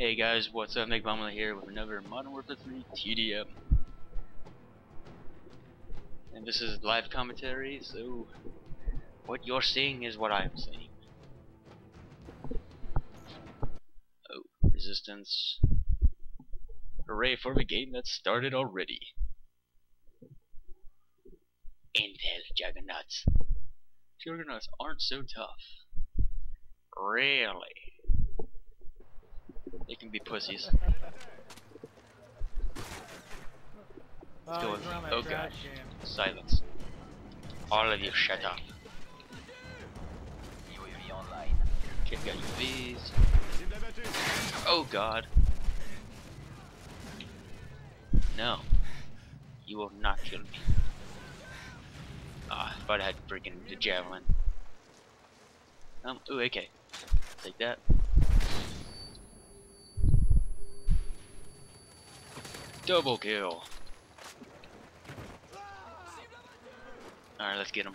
Hey guys, what's up? McBummly here with another Modern Warfare 3 TDM. And this is live commentary, so what you're seeing is what I'm seeing. Oh, resistance. Hooray for the game that started already. Intel Juggernauts. Juggernauts aren't so tough. Really? They can be pussies. Let's go oh god. Silence. All of you shut up. UAV online. Kid got UVs. Oh god. No. You will not kill me. Ah, if I'd had freaking the javelin. Um, ooh, okay. Take that. Double kill. Alright, let's get him.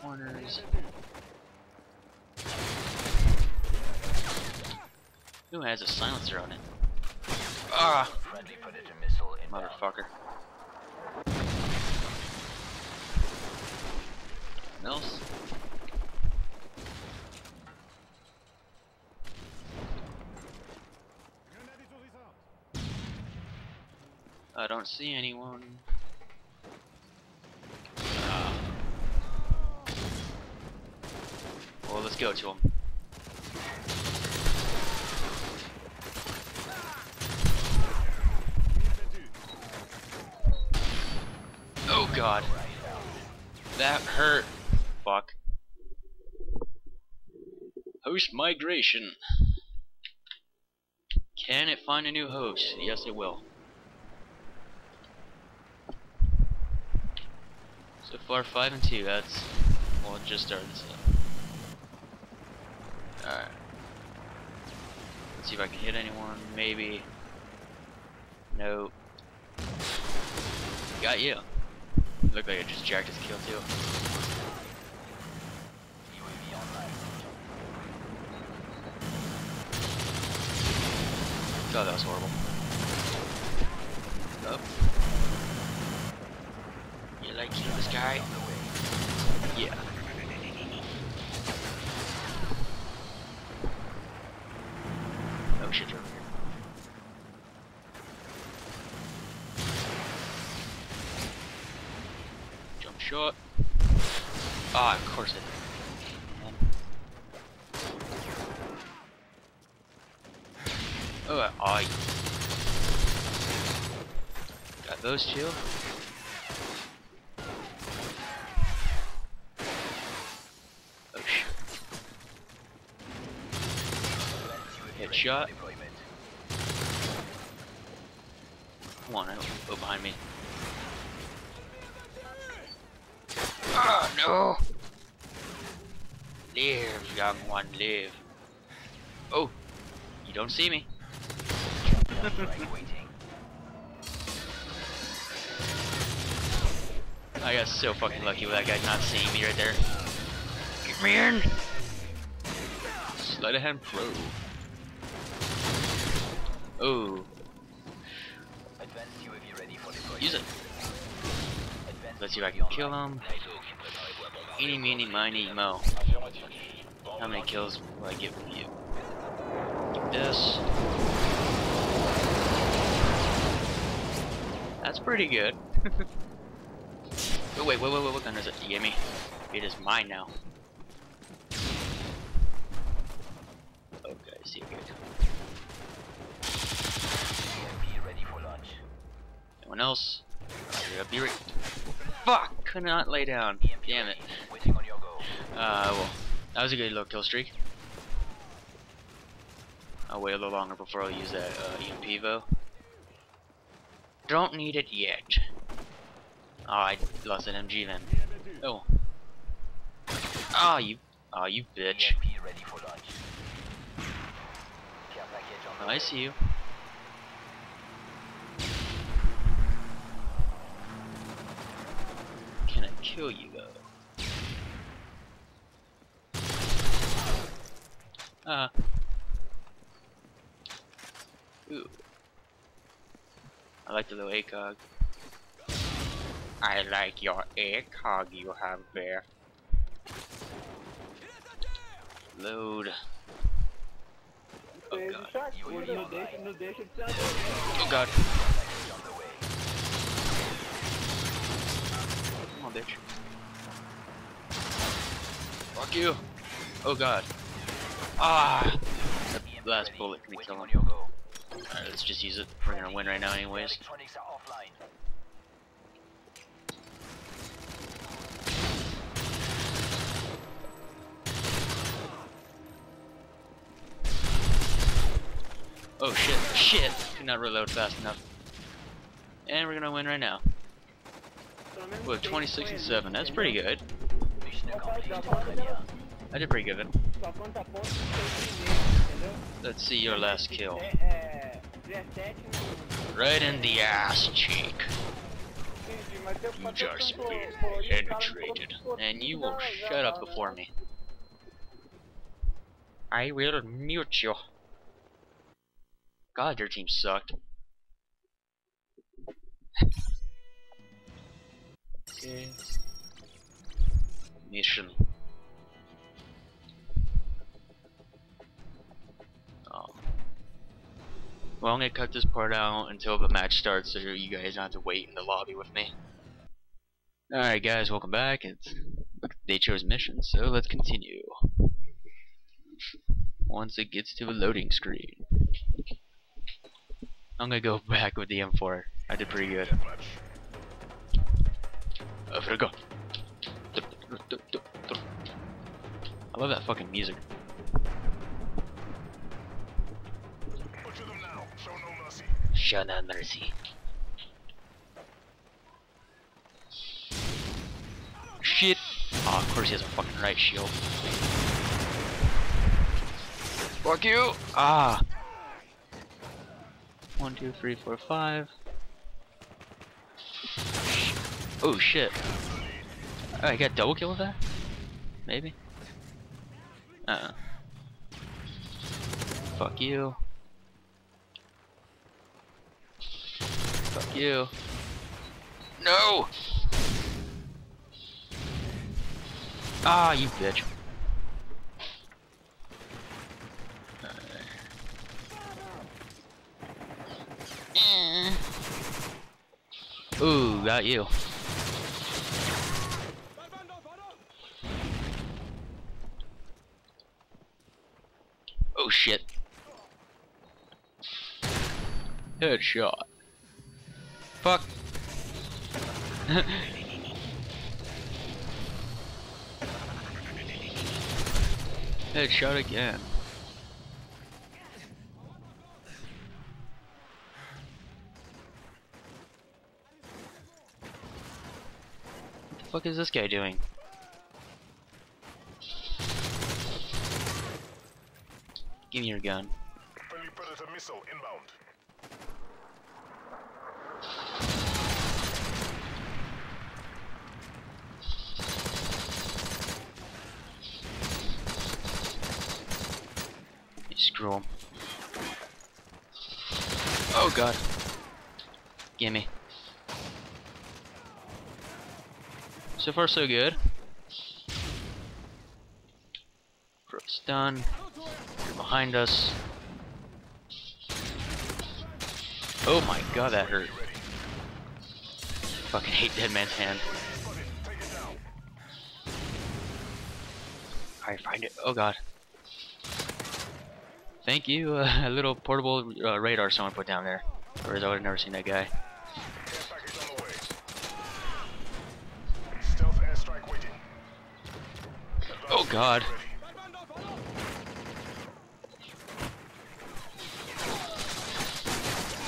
Corners. Who has a silencer on it? Ah! Motherfucker. Else? I don't see anyone. Ah. Well, let's go to him. Oh god. That hurt. Fuck. Host migration. Can it find a new host? Yes, it will. So far, 5 and 2. That's. Well, it just started, so. Alright. Let's see if I can hit anyone. Maybe. Nope. Got you. Looked like I just jacked his kill too. God, that was horrible. Up. You like killing this guy? Yeah. Oh. Jump shot. Ah, of course it. Oh, I got those two. Oh shit! Headshot. Deployment. Come on, I don't go behind me. Ah, no! Live, young one, live. Oh, you don't see me. I got so fucking lucky with that guy not seeing me right there. Get me in! Sleight of hand pro. Oh, Advanced UAV ready for deployment. use it. Let's see if I can kill him. Eeny, meeny, miny, mo. How many kills will I get from you? This. That's pretty good. oh, wait, wait, wait, wait, what gun is it? You get me? It is mine now. Okay, see good. UAV ready for launch. Anyone else? Roger, be right. Fuck! Could not lay down. EMP Damn it. Waiting on your go. Uh, well, that was a good little kill streak. I'll wait a little longer before I'll use that uh, EMP though. Don't need it yet. Oh, I lost an MG then. Oh. Ah, you. Ah, you bitch. EMP ready for launch. Care package on Oh, I see you. kill you though. Uh. Ooh. I like the little ACOG. cog. I like your ACOG cog you have there. Load. Oh god. Oh god. Come on, bitch. Fuck you. Oh god. Ah. Last bullet can kill him. Alright, let's just use it. We're gonna win right now anyways. Oh shit, shit! Could not reload fast enough. And we're gonna win right now. With 26 and 7, that's pretty good. Mission accomplished. Só Colonia. I did pretty good. Só conta ponto que tem primeiro, entendeu? Let's see your last kill. É, é 17 no... Right in the ass cheek. Entendi, mas eu You just been penetrated. And you will shut up before me. I will mute you. God, your team sucked. Mission. Oh. Well, I'm gonna cut this part out until the match starts so you guys don't have to wait in the lobby with me. Alright guys, welcome back. It's they chose mission, so let's continue. Once it gets to the loading screen. I'm gonna go back with the M4. I did pretty good. Off we. I love that fucking music. Show no mercy. Shit. Oh, of course he has a fucking riot shield. Fuck you! Ah! One, two, three, four, five. Oh shit. Oh, I got double kill with that? Maybe? Uh Fuck you. Fuck you. No! Ah, you bitch. Eh. Ooh, got you. Oh shit. Headshot. Fuck. Headshot again. What the fuck is this guy doing? Give me your gun. Inbound. Him. Oh god. Gimme. So far so good. Bro's done. You're behind us. Oh my god, that hurt. Fucking hate Dead Man's Hand. Alright, find it. Oh god. Thank you, uh, a little portable uh, radar someone put down there. Or I would have never seen that guy. Care package on the way. Stealth airstrike waiting. Oh god.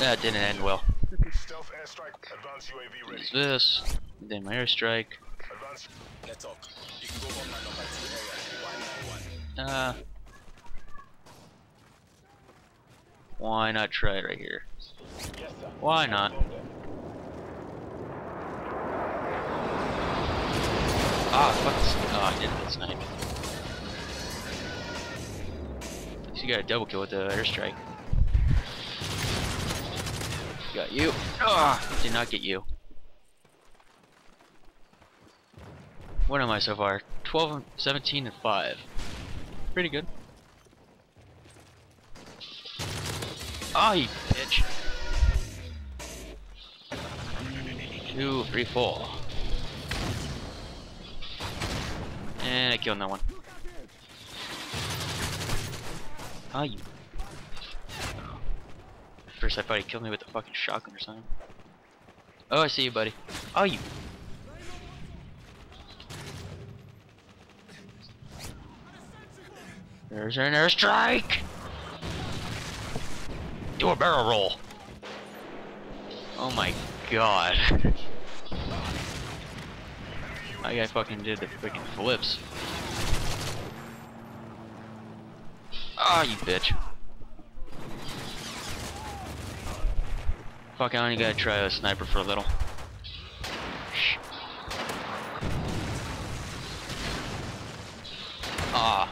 That didn't end well. Stealth airstrike. Advanced UAV ready. Use this, then my airstrike. Advanced. Let's talk. You can go on my number two area. One by one. Uh, why not try it right here? Why not? Ah, fuck this. Oh, I didn't get you got a double kill with the airstrike. Got you. Ah, did not get you. What am I so far? 12, 17, and 5. Pretty good. Ah, you bitch. Two, three, four. And I killed that one. Ah, you. First I thought he killed me with a fucking shotgun or something. Oh, I see you, buddy. Oh, you. There's an airstrike! Do a barrel roll. Oh my god. My guy fucking did the freaking flips. Ah, you bitch. Fuck, I only gotta try a sniper for a little. Ah.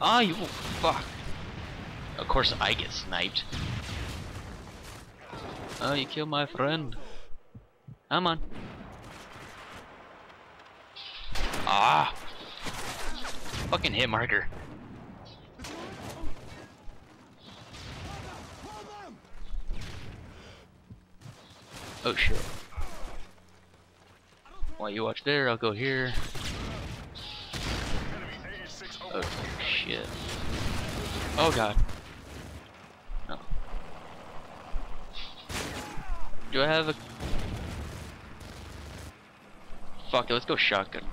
Ah, you fuck. Of course I get sniped. Oh, you killed my friend. Come on. Ah! Fucking hit marker. Oh shit. While you watch there, I'll go here. Oh shit. Oh god. Do I have a... Fuck it, let's go shotgun.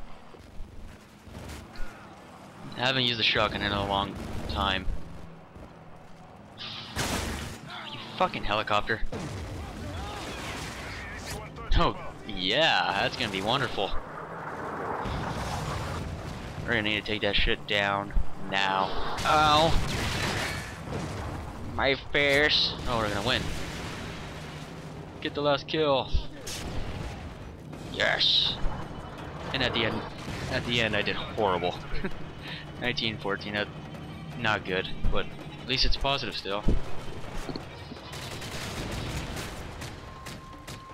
I haven't used the shotgun in a long time. You fucking helicopter. Oh, yeah, that's gonna be wonderful. We're gonna need to take that shit down now. Ow! My face! Oh, we're gonna win. Get the last kill. Yes! And at the end, at the end I did horrible. 1914, that, not good, but at least it's positive still.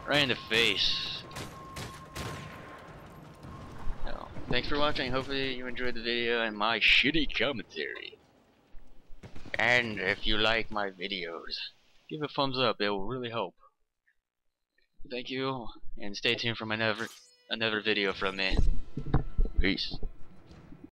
Right in the face. So, thanks for watching, hopefully you enjoyed the video and my shitty commentary. And if you like my videos, give a thumbs up, it will really help. Thank you, and stay tuned for my another, another video from me. Peace.